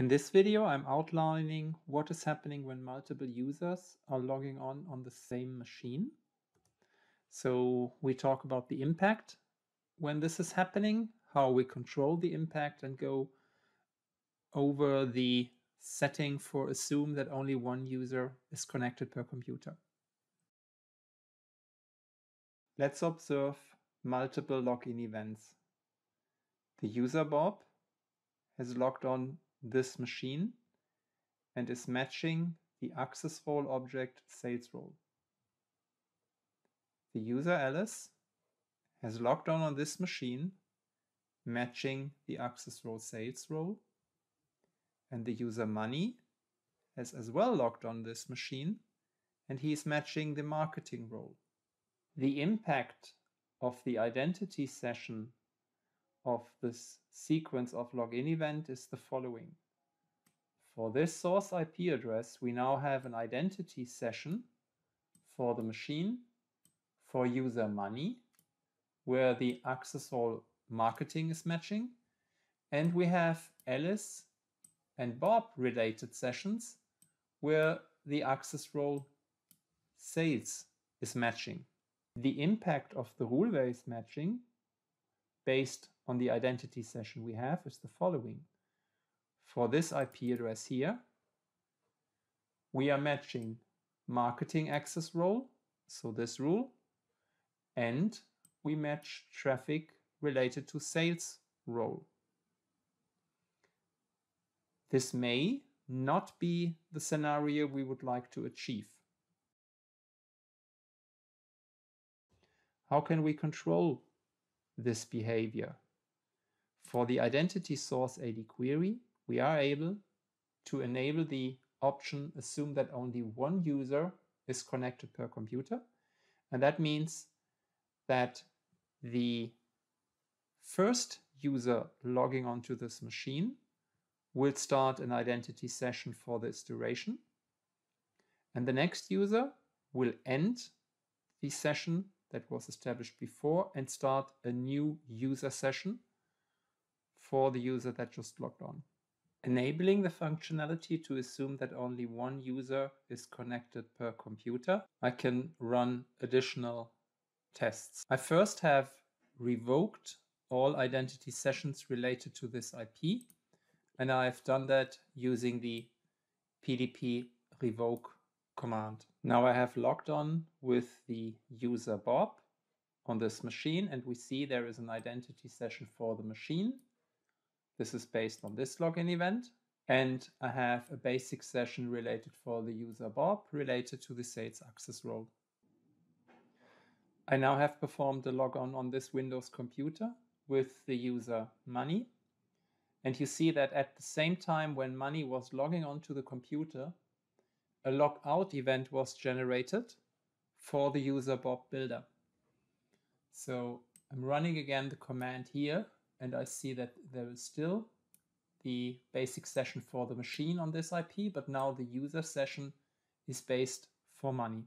In this video, I'm outlining what is happening when multiple users are logging on on the same machine. So we talk about the impact when this is happening, how we control the impact and go over the setting for assume that only one user is connected per computer. Let's observe multiple login events. The user Bob has logged on this machine and is matching the access role object sales role. The user Alice has logged on on this machine, matching the access role sales role, and the user money has as well logged on this machine, and he is matching the marketing role. The impact of the identity session of this sequence of login event is the following. For this source IP address, we now have an identity session for the machine, for user money, where the access role marketing is matching, and we have Alice and Bob related sessions where the access role sales is matching. The impact of the rule-based matching based on the identity session we have is the following. For this IP address here, we are matching marketing access role, so this rule, and we match traffic related to sales role. This may not be the scenario we would like to achieve. How can we control this behavior? For the identity source AD query, we are able to enable the option assume that only one user is connected per computer. And that means that the first user logging onto this machine will start an identity session for this duration. And the next user will end the session that was established before and start a new user session for the user that just logged on. Enabling the functionality to assume that only one user is connected per computer, I can run additional tests. I first have revoked all identity sessions related to this IP, and I've done that using the pdp revoke command. Now I have logged on with the user Bob on this machine, and we see there is an identity session for the machine this is based on this login event. And I have a basic session related for the user Bob related to the sales access role. I now have performed the logon on this Windows computer with the user Money. And you see that at the same time when Money was logging onto the computer, a logout event was generated for the user Bob builder. So I'm running again the command here and I see that there is still the basic session for the machine on this IP, but now the user session is based for money.